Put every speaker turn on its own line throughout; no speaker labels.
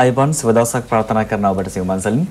අයිබන් සුවදවසක් ප්‍රාර්ථනා කරන ඔබට සිව්මන්සලින්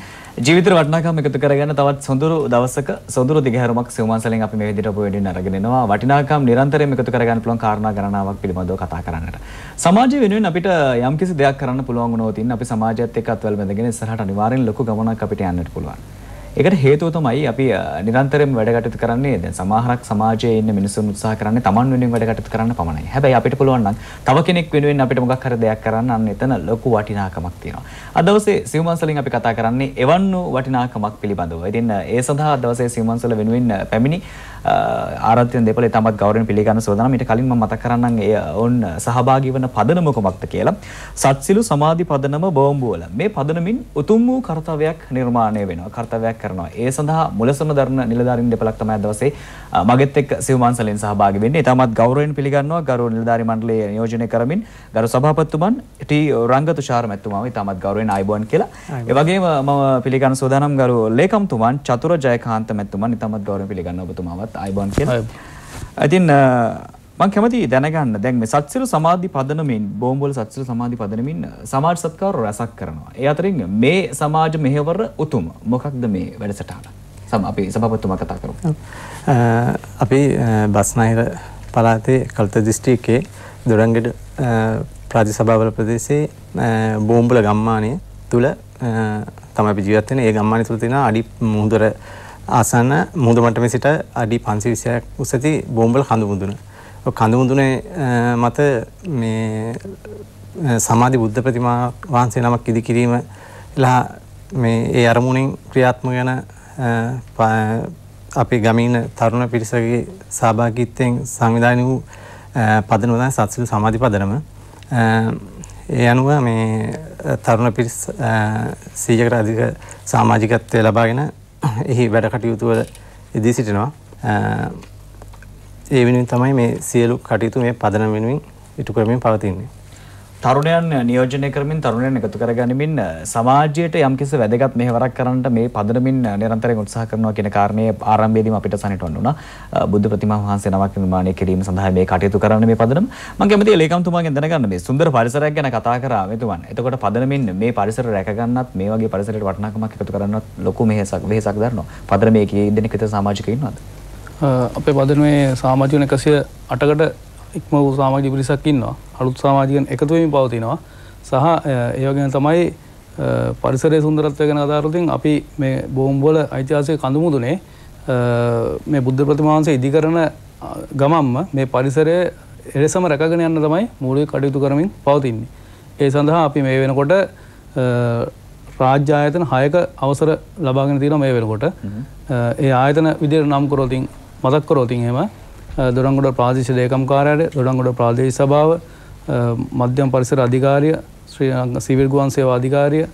ජීවිතේ වටිනාකම් එකතු කරගෙන තවත් සොඳුරු දවසක සොඳුරු දිගහැරුමක් සිව්මන්සලින් අපි මේ විදිහට ඔබ වෙඩින් අරගෙන එනවා. වටිනාකම් නිරන්තරයෙන් එකතු කරගන්න පුළුවන් කාරණා ගණනාවක් පිළිබඳව කතා කරන්නට. සමාජය වෙනුවෙන් අපිට යම්කිසි දෙයක් කරන්න පුළුවන් වුණොත් අපි සමාජයත් එක්ක අත්වල බැඳගෙන ඉස්සරහට අනිවාර්යෙන් ලොකු ගමනක් අපිට යන්නට පුළුවන්. ඒකට හේතුව තමයි අපි නිරන්තරයෙන් වැඩ කටයුතු කරන්නේ දැන් සමහරක් සමාජයේ ඉන්න මිනිසුන් උත්සාහ කරන්නේ Taman වෙනුවෙන් වැඩ කටයුතු කරන්න පමණයි. හැබැයි අපිට පුළුවන් නම් තව කෙනෙක් වෙනුවෙන් අපිට මොකක් හරි දෙයක් කරන්න අන්න එතන ලොකු වටිනාකමක් තියෙනවා. අද දවසේ සිව්මන්සලින් අපි කතා කරන්නේ එවන් වූ වටිනාකමක් පිළිබඳව. ඉතින් ඒ සඳහා අද දවසේ සිව්මන්සල වෙනුවෙන් පැමිණි ආරාධ්‍යන් දෙපළ තමත් ගෞරවයෙන් පිළිගන්න සෝදානම් ඊට කලින් මම මතක් කරන්නම් ඒ ඔවුන් සහභාගී වන පදනම කොමක්ද කියලා. සත්සිලු සමාධි පදනම බෝම්බුවල මේ පදනමින් උතුම් වූ කාර්යයක් නිර්මාණය වෙනවා. කාර්යයක් කරනවා. ඒ සඳහා මුලසම දරන නිලධාරීන් දෙපළක් තමයි දවසේ මගෙත් එක්ක සිව්මාන්සලෙන් සහභාගී වෙන්නේ. ඊටමත් ගෞරවයෙන් පිළිගන්නවා ගරු නිලධාරී මණ්ඩලය නියෝජනය කරමින් ගරු සභාපතිතුමන් ටී රංගතුෂාර මැතිතුමාව ඊටමත් ගෞරවයෙන් ආයුබෝවන් කියලා. ඒ වගේම මම පිළිගන්න සූදානම් ගරු ලේකම්තුමන් චතුර ජයකාන්ත මැතිතුමන් ඊටමත් ගෞරවයෙන් පිළිගන්න ඔබතුමාවත් ආයුබෝවන් කියලා. ඉතින් මං කැමති දැනගන්න දැන් මේ සත්සිරු සමාධි පදනමින් බෝම්බවල සත්සිරු සමාධි පදනමින් සමාජ සත්කාර රැසක් කරනවා. ඒ අතරින් මේ සමාජ මෙහෙවර උතුම මොකක්ද මේ වැඩසටහන? සම අපි සභාපතිතුමා කතා කරමු.
අපි බස්නාහිර පළාතේ කල්ත දිස්ත්‍රික්කයේ දොරංගඩ ප්‍රාදේශ සභාවල ප්‍රදේශයේ බෝම්බල ගම්මානය තුල තමයි අපි ජීවත් වෙන්නේ. ඒ ගම්මානය තුල තියෙන අඩි මුහුදර ආසන්න මුහුද මට්ටමේ සිට අඩි 520ක් උස ඇති බෝම්බල කඳු මුදුන. කඳු මුදුනේ මත මේ සමාධි බුද්ධ ප්‍රතිමා වහන්සේ නමක් ඉදි කිරීම ලා මේ ඒ අරමුණෙන් ක්‍රියාත්මක වෙන අපේ ගමීන තරුණ පිරිසගේ සහභාගීත්වයෙන් සංවිධානය වූ පදනම තමයි සත්සිල් සමාධි පදනම. ඒ අනුව මේ තරුණ පිරිස් සීයකට අධික සමාජිකත්වය ලබාගෙන එහි වැඩ කටයුතු වල යෙදී සිටිනවා. ඒ වෙනුවෙන් තමයි මේ සියලු කටයුතු මේ පදනම වෙනුවෙන් ඉටු කරමින් පවතින්නේ.
තරුණයන් නියෝජනය කරමින් තරුණයන් එකතු කරගනිමින් සමාජයට යම්කිසි වැදගත් මෙහෙවරක් කරන්නට මේ පදනමින් නිරන්තරයෙන් උත්සාහ කරනවා කියන කාරණය ආරම්භයේදීම අපිට සනිටවන්න උනා. බුද්ධ ප්‍රතිමා වහන්සේ නමක් නිර්මාණය කිරීම සඳහා මේ කටයුතු කරන්න මේ පදනම. මම කැමතියි ලේකම්තුමාගෙන් දැනගන්න මේ සුන්දර පරිසරයක් ගැන කතා කරා මෙතුමන්. එතකොට පදනමින් මේ පරිසර රැකගන්නත් මේ වගේ පරිසරයට වටිනාකමක් එකතු කරන්නත් ලොකු මෙහෙසක් වෙහෙසක් දරනවා. පදනමේ කී දෙනෙක් විතර සමාජිකයෝ ඉන්නවද?
අපේ පදනමේ සමාජිකයන් 108කට ඉක්ම වූ සමාජික පිරිසක් ඉන්නවා. අලුත් සමාජිකයන් එකතු වෙමින් පවතිනවා. සහ ඒ වගේම තමයි පරිසරයේ සුන්දරත්වය ගැන කරද්දී අපි මේ බෝම්බවල ඓතිහාසික කඳු මුදුනේ මේ බුද්ධ ප්‍රතිමා වහන්සේ ඉදි කරන ගමම්ම මේ පරිසරය එලෙසම රැකගෙන යන්න තමයි මූලික කටයුතු කරමින් පවතින්නේ. ඒ සඳහා අපි මේ වෙනකොට රාජ්‍ය ආයතන 6ක අවසර ලබාගෙන තියෙනවා මේ වෙනකොට. ඒ ආයතන විදිහට නම් කරොතින් මතක් කරොතින් එහෙම දොඩංගොඩ ප්‍රාදේශ දේකම් කාරයට දොඩංගොඩ ප්‍රාදේශ සභාව මධ්‍යම් පරිසර අධිකාරිය ශ්‍රී සිවිල් ගුවන් සේවා අධිකාරිය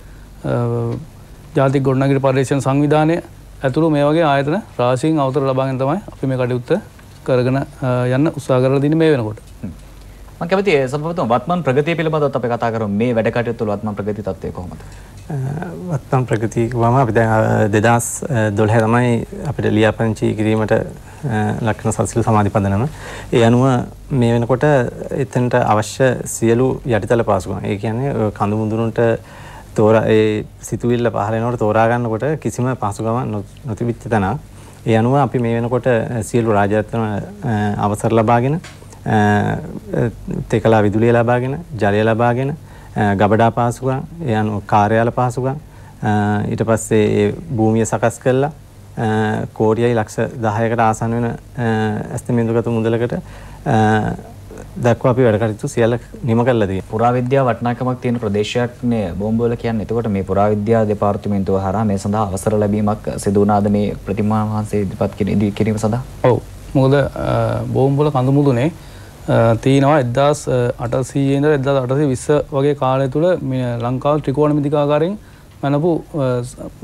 ජාතික ගොඩනැගිලි පර්යේෂණ සංවිධානය ඇතුළු මේ වගේ ආයතන රාශීන් අවතර ලබාගෙන තමයි අපි මේ කටයුත්ත කරගෙන යන්න උත්සාහ කරලා තියෙන්නේ මේ වෙනකොට.
මම කැමති සම්පූර්ණ වත්මන් ප්‍රගතිය පිළිබඳව අපි කතා කරමු මේ වැඩ කටයුතු වල වත්මන් ප්‍රගති තත්ත්වය කොහොමද?
වත්මන් ප්‍රගතිය වම අපි දැන් 2012 තමයි අපිට ලියාපදිංචි කිරීමට ලක්ෂණ සල්සිල් සමාධි පදනම. ඒ අනුව මේ වෙනකොට එතනට අවශ්‍ය සියලු යටිතල පාසුකම්. ඒ කියන්නේ කඳු මුදුනට තෝරා ඒ සිතුවිල්ල පහළ වෙනකොට තෝරා ගන්නකොට කිසිම පහසුකමක් නොතිබිච්ච තැනක්. ඒ අනුව අපි මේ වෙනකොට සියලු රාජ්‍යත්වන අවසර ලබාගෙන තෙකලා විදුලිය ලබාගෙන ජලය ලබාගෙන ගබඩා පහසුකම් අනුව කාර්යාල පහසුකම් ඊට පස්සේ ඒ භූමිය සකස් කළා කෝටියයි ලක්ෂ 10කට ආසන්න වෙන ඇස්තමේන්තුගත මුදලකට දක්වා අපි වැඩ කටයුතු සියල්ල නිම කරලා තියෙනවා.
පුරාවිද්‍යාව වටිනාකමක් තියෙන ප්‍රදේශයක් නේ බෝම්බවල කියන්නේ. එතකොට මේ පුරාවිද්‍යා දෙපාර්තමේන්තුව හරහා මේ සඳහා අවසර ලැබීමක් සිදු වුණාද මේ ප්‍රතිමා වහන්සේ ඉදිරිපත් කිරීම සඳහා?
ඔව්. මොකද බෝම්බවල කඳු මුදුනේ තියෙනවා 1800 ඉඳලා 1820 වගේ කාලය තුල ලංකාව ත්‍රිකෝණමිතික ආකාරයෙන් මැනපු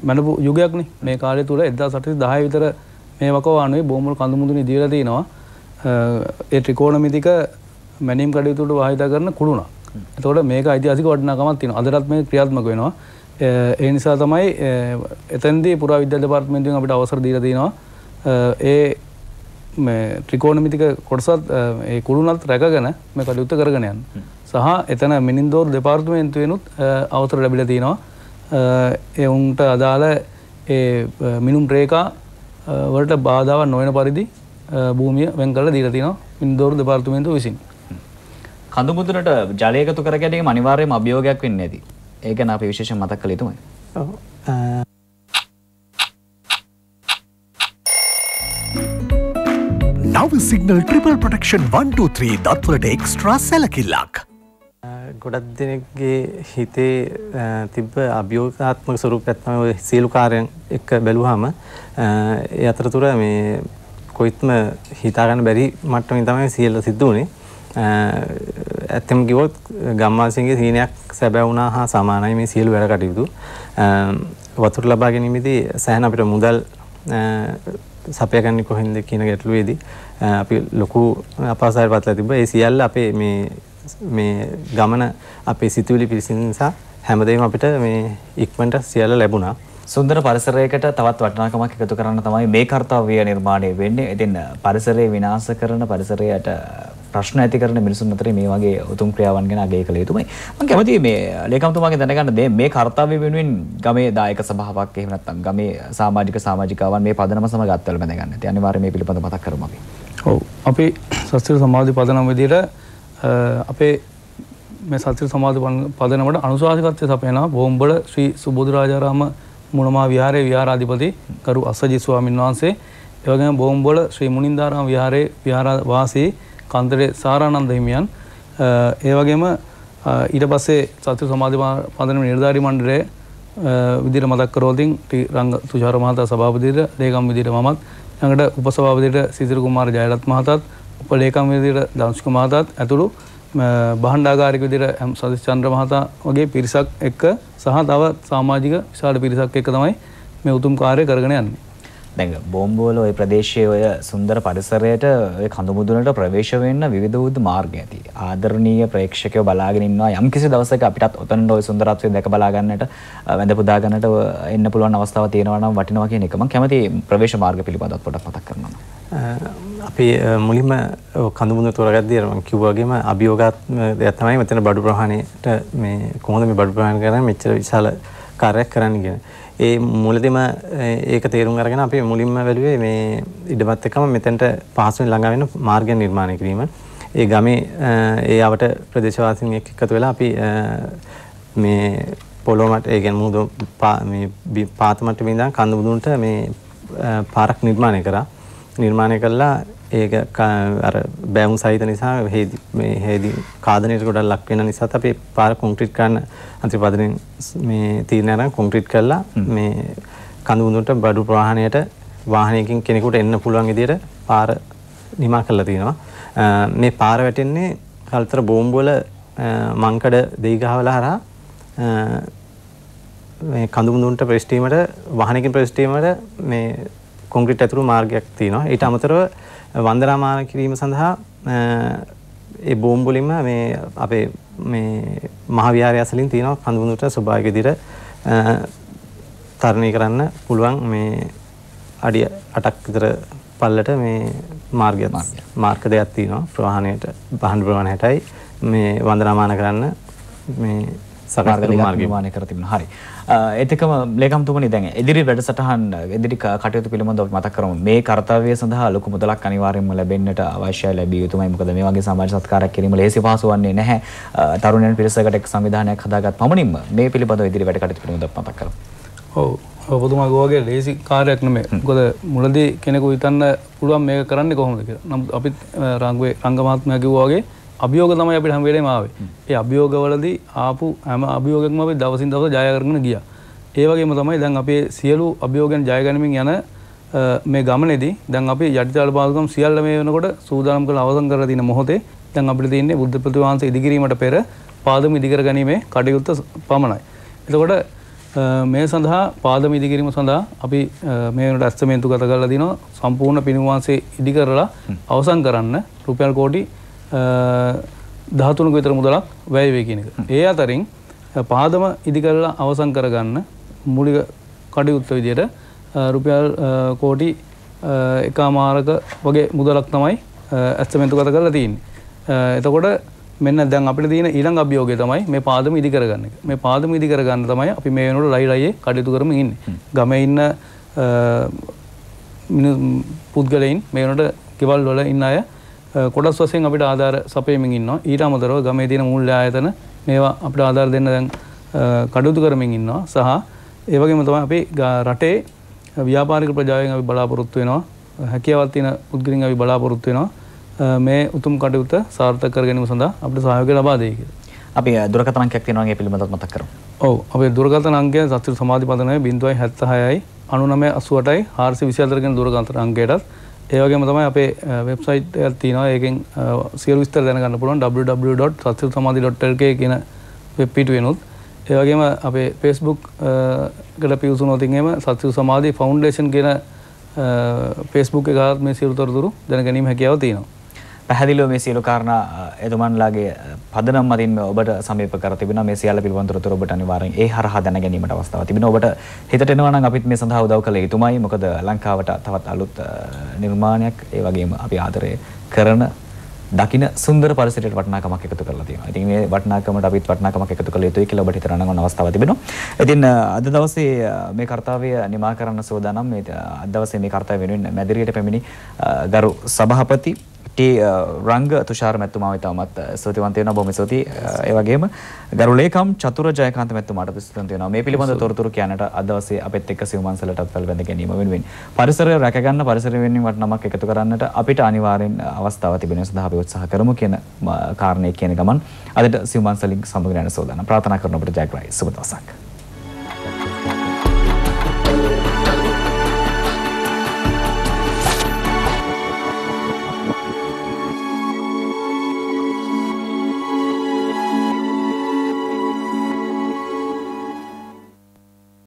මැනපු යුගයක්නේ මේ කාලය තුල 1810 විතර මේ වකවානුවේ බෝම්බවල කඳු මුදුනේ දීලා තිනවා ඒ ත්‍රිකෝණමිතික මැනීම් කටයුතු වලට වාහිතා කරන කුළුණක්. එතකොට මේක ඓතිහාසික වටිනාකමක් තියෙනවා. අදටත් මේක ක්‍රියාත්මක වෙනවා. ඒ නිසා තමයි එතෙන්දී පුරාවිද්‍යා දෙපාර්තමේන්තුවෙන් අපිට අවසර දීලා තිනවා ඒ මේ ත්‍රිකෝණමිතික කොටසත් ඒ කුළුණත් රැකගෙන මේ කටයුත්ත කරගෙන යන්න. සහ එතන මිනින්දෝර් දෙපාර්තමේන්තුවෙනුත් අවසර ලැබිලා තිනවා ඒ උන්ට අදාළ ඒ මිනුම් රේකා වලට බාධාවක් නොවන පරිදි භූමිය වෙන් කරලා දීලා තිනවා මිනින්දෝර් දෙපාර්තමේන්තුව විසින්.
කඳු මුදුනට ජලය එකතු කර ගැනීම අනිවාර්යයෙන්ම අභියෝගයක් වෙන්නේ නැති. ඒක අපි විශේෂයෙන් මතක් කළ යුතුමයි.
නව සිගනල් ට්‍රිපල් ප්‍රටක්ෂන් 123 දත්වලට එක්ස්ට්‍රා සැලකිල්ලක්.
ගොඩක් දෙනෙක්ගේ හිතේ අ, තිබ්බ අභියෝගාත්මක ස්වරූපයක් තමයි ඔය සියලු කාර්යයන් එක්ක බැලුවාම අ, ඒ අතරතුර මේ කොයිත්ම හිතාගන්න බැරි මට්ටමින් තමයි සියල්ල සිද්ධ වුණේ. අ, ඇත්තම කිව්වොත් ගම්වාසීන්ගේ සීනයක් සැබෑ වුණා හා සමානයි මේ සියලු වැඩ කටයුතු. අ, වතුර ලබා ගැනීමේදී සෑහෙන අපිට මුදල් අ, සපයගන්නේ කොහෙන්ද කියන ගැටලුවේදී අ, අපි ලොකු අපහසුතාවයකට පත්ලා තිබ්බා. ඒ සියල්ල අපේ මේ මේ ගමන අපේ සිතුවිලි පිරිසිදු නිසා හැමදේම අපිට මේ ඉක්මනට සියල්ල ලැබුණා.
සුන්දර පරිසරයකට තවත් වටිනාකමක් එකතු කරන්න තමයි මේ කාර්යය නිර්මාණය වෙන්නේ. ඉතින් පරිසරය විනාශ කරන පරිසරයට ප්‍රශ්න ඇති කරන මිනිසුන් අතරේ මේ වගේ උතුම් ක්‍රියාවන් ගැන අගය කළ යුතුමයි. මම කැමතියි මේ ලේකම්තුමාගෙන් දැනගන්න මේ මේ කාර්යය වෙනුවෙන් ගමේ දායක සභාවක් එහෙම නැත්නම් ගමේ සමාජික සමාජිකාවන් මේ පදනම සමග අත්වල බැඳගන්න. ඉතින් අනිවාර්යයෙන් මේ පිළිබඳව මතක් කරමු අපි.
ඔව්. අපි සස්ත්‍රීය සමාධි පදනම විදිහට අ, අපේ මේ සත්‍ය සමාධි පන- පදනමට අනුශාසකත්වය සපයනවා බෝම්බල ශ්‍රී සුබුදුරාජාරාම මුණමා විහාරයේ විහාරාධිපති කරු අස්සජි ස්වාමීන් වහන්සේ ඒ වගේම බෝම්බල ශ්‍රී මුනින්දාරාම විහාරයේ විහාරවාසී කන්තරේ සාරානන්ද හිමියන් අ, ඒ වගේම අ, ඊට පස්සේ සත්‍ය සමාධි ප- පදනම නිලධාරි මණ්ඩලයේ විදිහට මතක් කරෝතින් ටී රංග තුෂාර මහතා සභාපතියට ලේකම් විදිහට මමත් ළඟට උපසභාපතියට සිසිර කුමාර ජයරත් මහතාත් උපලේකම් විදිහට දංශක මහතාත් ඇතුළු බහණ්ඩාගාරික විදිහට එම් සතිස් චන්ද්‍ර මහතා වගේ පිරිසක් එක්ක සහ තව සමාජික විශාල පිරිසක් එක්ක තමයි මේ උතුම් කාර්යය කරගෙන යන්නේ.
දැන් බෝම්බුවල ওই ප්‍රදේශයේ ඔය සුන්දර පරිසරයට ඔය කඳු මුදුනට ප්‍රවේශ වෙන්න විවිධ විවිධ මාර්ග ඇති. ආදරණීය ප්‍රේක්ෂකයෝ බලාගෙන ඉන්නවා යම් කිසි දවසක අපිටත් ඔතනට ওই සුන්දරත්වය දැක බලා ගන්නට අ, වැඳ පුදා ගන්නට ඔය එන්න පුළුවන් අවස්ථාවක් තියෙනවා නම් වටිනවා කියන එක. මම කැමති ප්‍රවේශ මාර්ග පිළිබඳව පොඩ්ඩක් මතක් කරනවා.
අ, අපි අ, මුලින්ම කඳුමුද තෝරගත්දී අර මම කිව්වා වගේම අභියෝගාත්මක දෙයක් තමයි මෙතන බඩු ප්‍රහාණයට මේ කොහොමද මේ බඩු ප්‍රහාණය කරන්නේ මෙච්චර විශාල කාර්යයක් කරන්න කියන. ඒ මුලදීම අ, ඒක තේරුම් අරගෙන අපි මුලින්ම බැලුවේ මේ ඉඩමත් එක්කම මෙතනට පහසුවෙන් ළඟා වෙන මාර්ග නිර්මාණය කිරීම. ඒ ගමේ අ, ඒ අවට ප්‍රදේශවාසීන් එක්ක එකතු වෙලා අපි අ, මේ පොළොව මට ඒ කියන්නේ මුහුද පා- මේ බි- පාත මට්ටමේ ඉඳන් කඳු මුදුනට මේ අ, පාරක් නිර්මාණය කරා. නිර්මාණය කළා. ඒක අර බෑවුම් සහිත නිසා හේදි මේ හේදි කාදනයට ගොඩක් ලක් වෙන නිසා අපි පාර කොන්ක්‍රීට් කරන්න අන්තිපදයෙන් මේ තීරණය අරන් කොන්ක්‍රීට් කළා. මේ කඳු මුදුනට බඩු ප්‍රවාහණයට වාහනයකින් කෙනෙකුට එන්න පුළුවන් විදිහට පාර නිමා කරලා තිනවා. අ, මේ පාර වැටෙන්නේ කල්තර බෝම්බුවල මංකඩ දෙයිගහවල හරහා. මේ කඳුමුදුන්ට ප්‍රෙස්ටීමට වාහනකින් ප්‍රෙස්ටීමට මේ කොන්ක්‍රීට් ඇතුළු මාර්ගයක් තියෙනවා. ඊට අමතරව වන්දනාමාන කිරීම සඳහා ඒ බෝම්බුලින්ම මේ අපේ මේ මහවිහාරය අසලින් තියෙනවා. කඳුමුදුන්ට ස්වභාවික විදිහට තරණය කරන්න පුළුවන් මේ අඩිය 8ක් විතර පල්ලට මේ මාර්ගයක් මාර්ග දෙකක් තියෙනවා. ප්‍රවාහණයට බහන් ප්‍රවාහණයටයි මේ වන්දනාමාන කරන්න මේ සකස්
මාර්ග
කරන
දෙකක්
මාර්ගය.
නිර්මාණය කර තිබෙනවා. හරි. එක්කම ලේකම්තුමනි දැන් ඉදිරි වැඩසටහන් ඉදිරි කටයුතු පිළිබඳව අපි මතක් කරමු. මේ කාර්යය සඳහා ලොකු මුදලක් අනිවාර්යයෙන්ම ලැබෙන්නට අවශ්‍යයි ලැබිය යුතුමයි. මොකද මේ වගේ සමාජ සත්කාරයක් කිරීම ලේසි පහසු වන්නේ නැහැ. තරුණයන් පිරිසකට එක් සංවිධානයක් හදාගත් පමණින්ම මේ පිළිබඳව ඉදිරි වැඩ කටයුතු පිළිබඳව මතක් කරමු.
ඔව් ඔබතුමා ගෝවගේ ලේසි කාර්යයක් නෙමෙයි. මොකද මුලදී කෙනෙකු හිතන්න පුළුවන් මේක කරන්නේ කොහොමද කියලා. නමුත් අපිත් රංගවේ රංග මහත්මයා කිව්වා වගේ අභියෝග තමයි අපිට හැම වෙලේම ආවේ. ඒ අභියෝගවලදී ආපු හැම අභියෝගයක්ම අපි දවසින් දවස ජය කරගෙන ගියා. ඒ වගේම තමයි දැන් අපේ සියලු අභියෝගයන් ජය ගනිමින් යන මේ ගමනේදී දැන් අපි යටිතල පාසුකම් සියල්ල මේ වෙනකොට සූදානම් කරලා අවසන් කරලා තියෙන මොහොතේ දැන් අපිට තියෙන්නේ බුද්ධ ප්‍රතිවාංශ ඉදිකිරීමට පෙර පාදම ඉදිකර ගැනීමේ කටයුත්ත පමණයි. එතකොට මේ සඳහා පාදම ඉදිකිරීම සඳහා අපි මේ වෙනට ඇස්තමේන්තු ගත කරලා දිනවා සම්පූර්ණ පිණුවාන්සේ ඉදි කරලා අවසන් කරන්න රුපියල් කෝටි 13ක විතර මුදලක් වැය වේ කියන එක. ඒ අතරින් පාදම ඉදි කරලා අවසන් කරගන්න මූලික කටයුත්ත විදියට රුපියල් කෝටි අ, එකමාරක වගේ මුදලක් තමයි ඇස්තමේන්තු ගත කරලා තියෙන්නේ. අ, එතකොට මෙන්න දැන් අපිට තියෙන ඊළඟ අභියෝගය තමයි මේ පාදම ඉදි කරගන්න එක. මේ පාදම ඉදි කරගන්න තමයි අපි මේ වෙනකොට ලයි ලයියේ කටයුතු කරමින් ඉන්නේ. ගමේ ඉන්න පුද්ගලයින් මේ වෙනකොට ගෙවල් වල ඉන්න අය අ, කොටස් වශයෙන් අපිට ආධාර සපයමින් ඉන්නවා. ඊට අමතරව ගමේ තියෙන මූල්‍ය ආයතන මේවා අපිට ආධාර දෙන්න දැන් අ, කටයුතු කරමින් ඉන්නවා. සහ ඒ වගේම තමයි අපි රටේ ව්‍යාපාරික ප්‍රජාවෙන් අපි බලාපොරොත්තු වෙනවා. හැකියාවක් තියෙන පුද්ගලින් අපි බලාපොරොත්තු වෙනවා. මේ උතුම් කටයුත්ත සාර්ථක කර ගැනීම සඳහා අපිට සහයෝගය ලබා දෙයි කියලා.
අපි දුරකථන අංකයක් තියෙනවා ඒ පිළිබඳව මතක් කරමු.
ඔව් අපේ දුරකථන අංකය සත්‍ය සමාධිපතනය 076යි 9988යි 424 කියන දුරකථන අංකයටත් ඒ වගේම තමයි අපේ වෙබ්සයිට් එකක් තියෙනවා. ඒකෙන් අ, සියලු විස්තර දැනගන්න පුළුවන් www.sathyasamadhi.lk කියන වෙබ් පිටුවෙනුත්. ඒ වගේම අපේ Facebook අ, එකට පිවිසුනොත් එහෙම සත්‍ය සමාධි ෆවුන්ඩේෂන් කියන අ, Facebook එකත් මේ සියලු තොරතුරු දැන ගැනීම හැකියාව තියෙනවා.
පැහැදිලිව මේ සියලු කාරණා අ, එතුමන්ලාගේ අ, පදනම් මතින් ඔබට සමීප කර තිබෙනවා මේ සියල්ල පිළිබඳ තොරතුරු ඔබට අනිවාර්යෙන් ඒ හරහා දැන ගැනීමට අවස්ථාවක් තිබෙනවා ඔබට හිතට එනවා නම් අපිත් මේ සඳහා උදව් කළ යුතුමයි මොකද ලංකාවට තවත් අලුත් අ, නිර්මාණයක් ඒ වගේම අපි ආදරය කරන දකින සුන්දර පරිසරයට වටිනාකමක් එකතු කරලා තියෙනවා. ඉතින් මේ වටිනාකමට අපිත් වටිනාකමක් එකතු කළ යුතුයි කියලා ඔබට හිතන නම් අවස්ථාවක් තිබෙනවා. ඉතින් අ, අද දවසේ අ, මේ කාර්යය නිමා කරන්න සූදානම් මේ අ, අද දවසේ මේ කාර්යය වෙනුවෙන් මැදිරියට පැමිණි අ, ගරු සභාපති ටී රංග තුෂාර මැතුමා ඉතාමත් ස්තුතිවන්ත වෙනවා බොහොම ස්තුතියි. ඒ වගේම ගරු ලේකම් චතුර ජයකාන්ත මැතුමාට ස්තුතිවන්ත වෙනවා. මේ පිළිබඳ තොරතුරු කියන්නට අද දවසේ අපෙත් එක්ක සිව්මන්සලටත් පැල්බැඳ ගැනීම වෙනුවෙන් පරිසරය රැක ගන්න පරිසරය වෙනුවෙන් වටිනමක් එකතු කරන්නට අපිට අනිවාර්යෙන් අවස්ථාවක් තිබෙන සඳහා අපි උත්සාහ කරමු කියන කාරණේ කියන ගමන් අදට සිව්මන්සලින් සමුගෙන යන සෝදානම්. ප්‍රාර්ථනා කරන ඔබට ජයග්‍රහයි සුබ දවසක්